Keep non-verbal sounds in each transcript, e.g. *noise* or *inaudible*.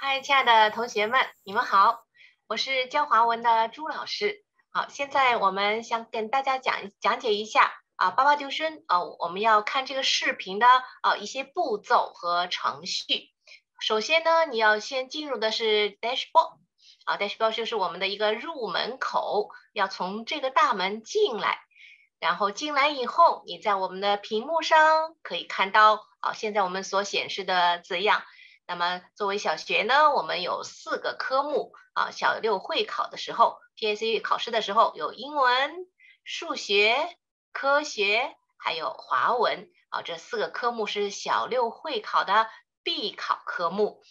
嗨，亲爱的同学们，你们好，我是教华文的朱老师。好，现在我们想跟大家讲讲解一下啊，八八丢生啊，我们要看这个视频的啊一些步骤和程序。首先呢，你要先进入的是 dashboard 啊，dashboard 就是我们的一个入门口，要从这个大门进来。然后进来以后，你在我们的屏幕上可以看到啊，现在我们所显示的字样。那么作为小学呢，我们有四个科目啊。小六会考的时候，PSE 考试的时候有英文、数学、科学，还有华文啊。这四个科目是小六会考的必考科目。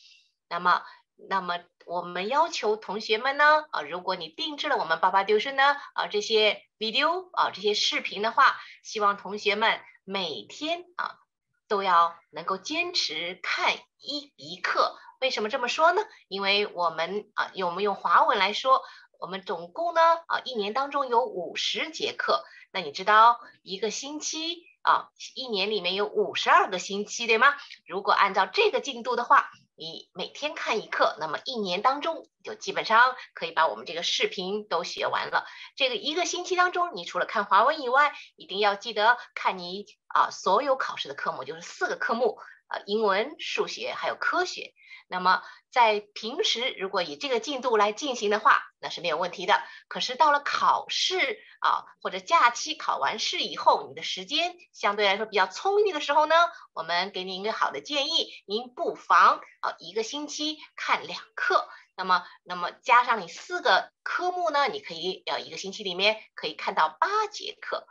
那么，那么我们要求同学们呢啊，如果你定制了我们爸爸丢生呢啊这些 video 啊这些视频的话，希望同学们每天啊。都要能够坚持看一一课，为什么这么说呢？因为我们啊，用我们用华文来说，我们总共呢啊一年当中有五十节课，那你知道一个星期啊一年里面有五十二个星期，对吗？如果按照这个进度的话。你每天看一课，那么一年当中就基本上可以把我们这个视频都学完了。这个一个星期当中，你除了看华文以外，一定要记得看你啊所有考试的科目，就是四个科目。呃，英文、数学还有科学。那么在平时如果以这个进度来进行的话，那是没有问题的。可是到了考试啊或者假期考完试以后，你的时间相对来说比较充裕的时候呢，我们给您一个好的建议，您不妨啊一个星期看两课。那么，那么加上你四个科目呢，你可以呃一个星期里面可以看到八节课。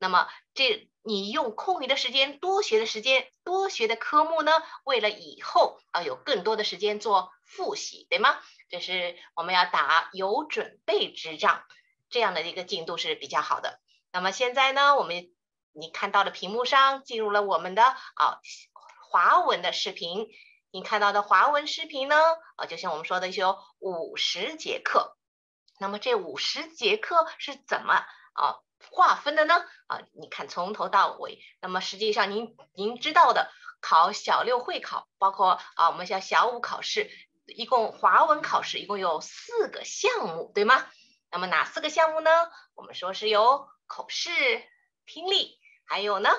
那么这。你用空余的时间多学的时间多学的科目呢？为了以后啊有更多的时间做复习，对吗？这是我们要打有准备之仗，这样的一个进度是比较好的。那么现在呢，我们你看到的屏幕上进入了我们的啊华文的视频，你看到的华文视频呢啊，就像我们说的有五十节课。那么这五十节课是怎么啊？划分的呢？啊，你看从头到尾。那么实际上，您您知道的，考小六会考，包括啊，我们像小五考试，一共华文考试一共有四个项目，对吗？那么哪四个项目呢？我们说是有口试、听力，还有呢，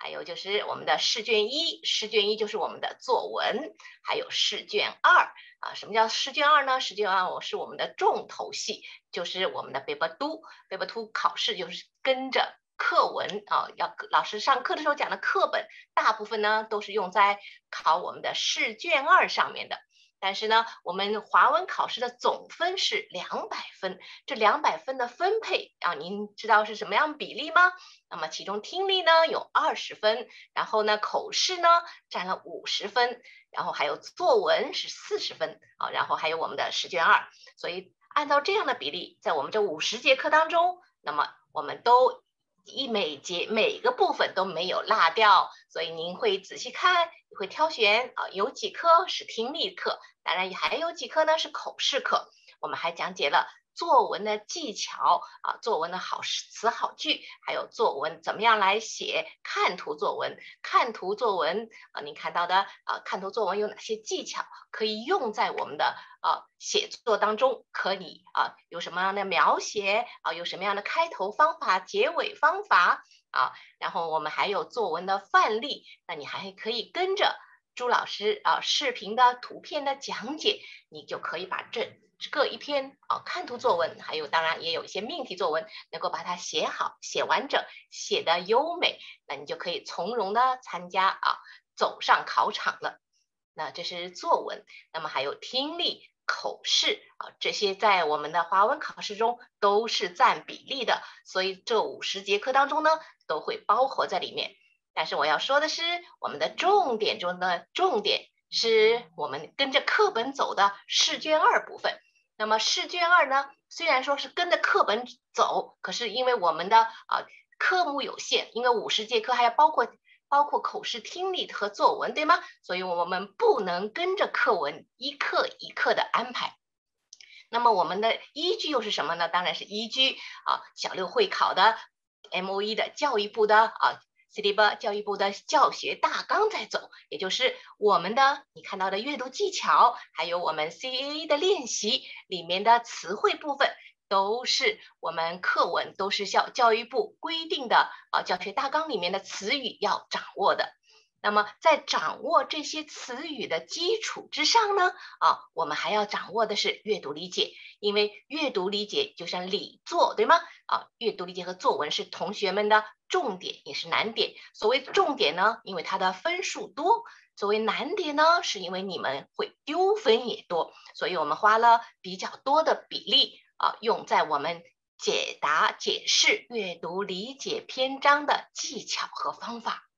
还有就是我们的试卷一，试卷一就是我们的作文，还有试卷二。啊，什么叫试卷二呢？试卷二我是我们的重头戏，就是我们的 paper two，paper two 考试就是跟着课文啊，要老师上课的时候讲的课本，大部分呢都是用在考我们的试卷二上面的。但是呢，我们华文考试的总分是两百分，这两百分的分配啊，您知道是什么样比例吗？那么其中听力呢有二十分，然后呢口试呢占了五十分，然后还有作文是四十分啊，然后还有我们的试卷二，所以按照这样的比例，在我们这五十节课当中，那么我们都。一每节每个部分都没有落掉，所以您会仔细看，会挑选啊，有几科是听力课，当然也还有几科呢是口试课。我们还讲解了作文的技巧啊，作文的好词好句，还有作文怎么样来写看图作文。看图作文啊，您看到的啊，看图作文有哪些技巧可以用在我们的？啊，写作当中可以啊，有什么样的描写啊，有什么样的开头方法、结尾方法啊，然后我们还有作文的范例，那你还可以跟着朱老师啊视频的图片的讲解，你就可以把这各一篇啊看图作文，还有当然也有一些命题作文，能够把它写好、写完整、写的优美，那你就可以从容的参加啊，走上考场了。那这是作文，那么还有听力。口试啊，这些在我们的华文考试中都是占比例的，所以这五十节课当中呢，都会包括在里面。但是我要说的是，我们的重点中的重点是我们跟着课本走的试卷二部分。那么试卷二呢，虽然说是跟着课本走，可是因为我们的啊科目有限，因为五十节课还要包括。包括口试、听力和作文，对吗？所以我们不能跟着课文一课一课的安排。那么我们的依据又是什么呢？当然是依据啊小六会考的 M O E 的教育部的啊 c d b 教育部的教学大纲在走，也就是我们的你看到的阅读技巧，还有我们 CAA 的练习里面的词汇部分，都是我们课文都是校教育部规定的啊教学大纲里面的词语要掌握的。那么在掌握这些词语的基础之上呢，啊，我们还要掌握的是阅读理解，因为阅读理解就像理作，对吗？啊，阅读理解和作文是同学们的重点，也是难点。所谓重点呢，因为它的分数多；所谓难点呢，是因为你们会丢分也多。所以我们花了比较多的比例啊，用在我们解答、解释阅读理解篇章的技巧和方法。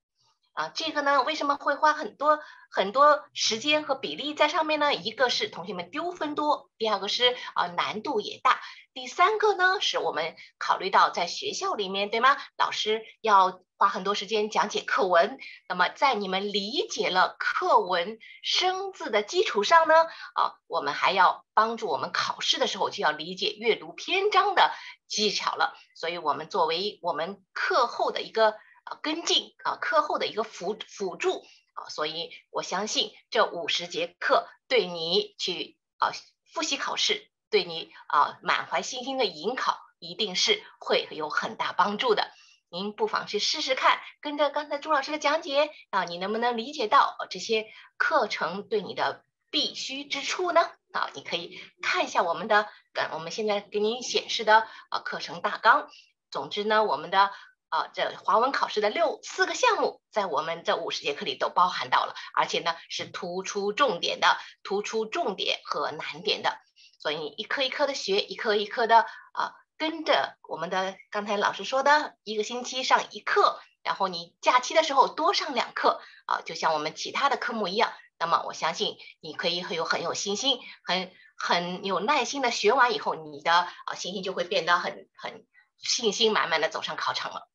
啊，这个呢，为什么会花很多很多时间和比例在上面呢？一个是同学们丢分多，第二个是啊难度也大，第三个呢是我们考虑到在学校里面，对吗？老师要花很多时间讲解课文，那么在你们理解了课文生字的基础上呢，啊，我们还要帮助我们考试的时候就要理解阅读篇章的技巧了，所以我们作为我们课后的一个。啊，跟进啊，课后的一个辅辅助啊，所以我相信这五十节课对你去啊复习考试，对你啊满怀信心的迎考，一定是会有很大帮助的。您不妨去试试看，跟着刚才朱老师的讲解啊，你能不能理解到这些课程对你的必须之处呢？啊，你可以看一下我们的，我们现在给您显示的啊课程大纲。总之呢，我们的。啊，这华文考试的六四个项目，在我们这五十节课里都包含到了，而且呢是突出重点的，突出重点和难点的，所以你一科一科的学，一科一科的啊，跟着我们的刚才老师说的，一个星期上一课，然后你假期的时候多上两课啊，就像我们其他的科目一样，那么我相信你可以很有很有信心，很很有耐心的学完以后，你的啊信心就会变得很很信心满满的走上考场了。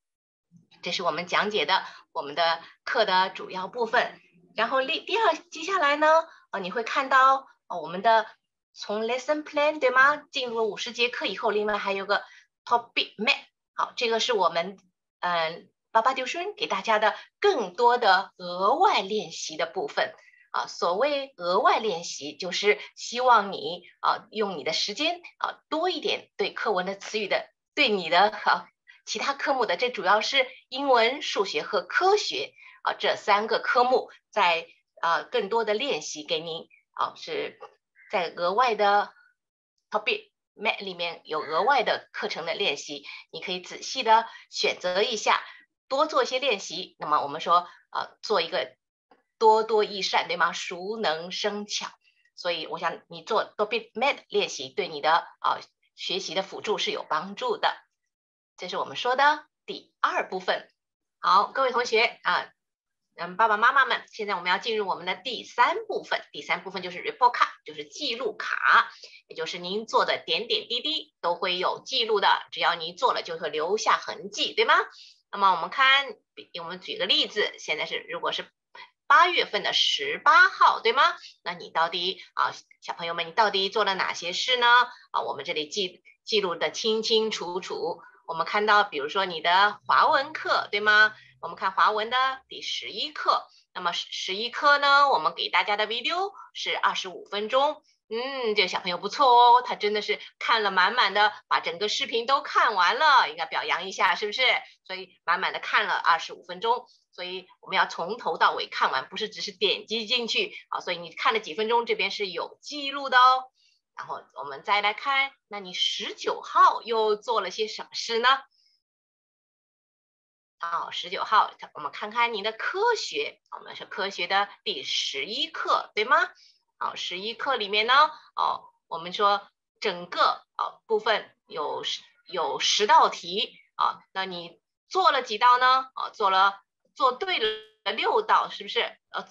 这是我们讲解的我们的课的主要部分，然后第第二接下来呢，呃，你会看到呃我们的从 lesson plan 对吗？进入了五十节课以后，另外还有个 topic map，好，这个是我们嗯爸爸丢孙给大家的更多的额外练习的部分啊。所谓额外练习，就是希望你啊用你的时间啊多一点对课文的词语的对你的好。其他科目的，这主要是英文、数学和科学啊，这三个科目在啊更多的练习给您啊，是在额外的 topic mat 里面有额外的课程的练习，你可以仔细的选择一下，多做一些练习。那么我们说啊，做一个多多益善，对吗？熟能生巧，所以我想你做 topic mat 练习对你的啊学习的辅助是有帮助的。这是我们说的第二部分。好，各位同学啊，嗯，爸爸妈妈们，现在我们要进入我们的第三部分。第三部分就是 report card，就是记录卡，也就是您做的点点滴滴都会有记录的，只要你做了就会留下痕迹，对吗？那么我们看，我们举个例子，现在是如果是八月份的十八号，对吗？那你到底啊，小朋友们，你到底做了哪些事呢？啊，我们这里记记录的清清楚楚。我们看到，比如说你的华文课，对吗？我们看华文的第十一课。那么十一课呢，我们给大家的 video 是二十五分钟。嗯，这个小朋友不错哦，他真的是看了满满的，把整个视频都看完了，应该表扬一下，是不是？所以满满的看了二十五分钟。所以我们要从头到尾看完，不是只是点击进去啊。所以你看了几分钟，这边是有记录的哦。然后我们再来看，那你十九号又做了些什么事呢？哦，十九号，我们看看你的科学，我们是科学的第十一课，对吗？好，十一课里面呢，哦，我们说整个哦部分有十有十道题啊，那你做了几道呢？啊，做了做对了六道，是不是？呃，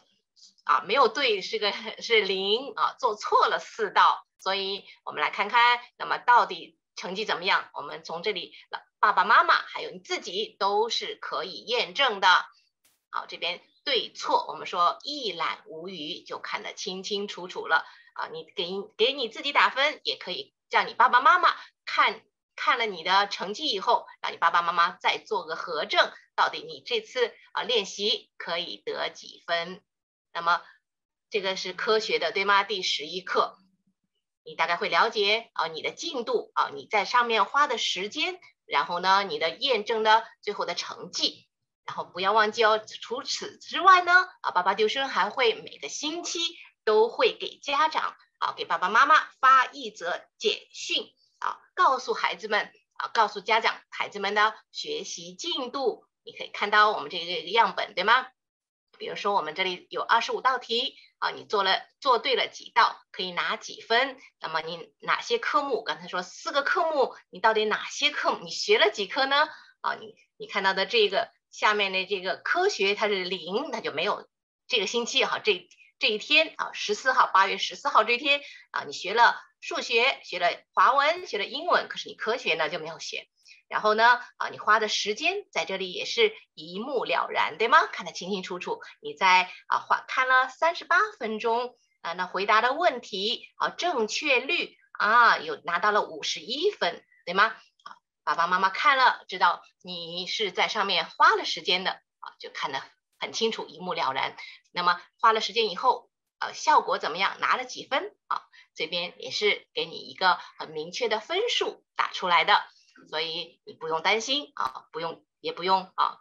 啊，没有对是个 *laughs* 是零啊，做错了四道。所以我们来看看，那么到底成绩怎么样？我们从这里，爸爸妈妈还有你自己都是可以验证的。好，这边对错，我们说一览无余，就看得清清楚楚了。啊，你给给你自己打分，也可以叫你爸爸妈妈看看了你的成绩以后，让你爸爸妈妈再做个核证，到底你这次啊练习可以得几分？那么这个是科学的，对吗？第十一课，你大概会了解啊你的进度啊你在上面花的时间，然后呢你的验证的最后的成绩，然后不要忘记哦。除此之外呢啊爸爸丢生还会每个星期都会给家长啊给爸爸妈妈发一则简讯。啊，告诉孩子们啊，告诉家长，孩子们的学习进度，你可以看到我们这个样本，对吗？比如说我们这里有二十五道题啊，你做了做对了几道，可以拿几分？那么你哪些科目？刚才说四个科目，你到底哪些科目？你学了几科呢？啊，你你看到的这个下面的这个科学它是零，那就没有这个星期哈，这这一天啊，十四号，八月十四号这一天啊，你学了。数学学了，华文学了，英文，可是你科学呢就没有学。然后呢，啊，你花的时间在这里也是一目了然，对吗？看得清清楚楚。你在啊，花看了三十八分钟啊，那回答的问题啊，正确率啊，有拿到了五十一分，对吗？好，爸爸妈妈看了知道你是在上面花了时间的啊，就看得很清楚，一目了然。那么花了时间以后，呃，效果怎么样？拿了几分啊？这边也是给你一个很明确的分数打出来的，所以你不用担心啊，不用也不用啊，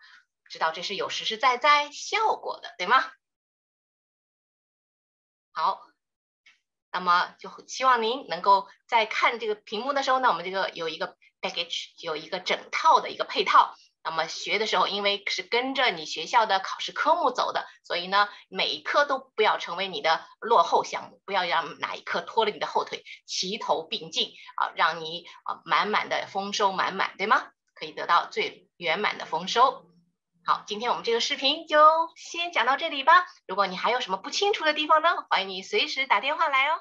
知道这是有实实在在效果的，对吗？好，那么就希望您能够在看这个屏幕的时候呢，我们这个有一个 package，有一个整套的一个配套。那么学的时候，因为是跟着你学校的考试科目走的，所以呢，每一科都不要成为你的落后项目，不要让哪一科拖了你的后腿，齐头并进啊，让你啊满满的丰收满满，对吗？可以得到最圆满的丰收。好，今天我们这个视频就先讲到这里吧。如果你还有什么不清楚的地方呢，欢迎你随时打电话来哦。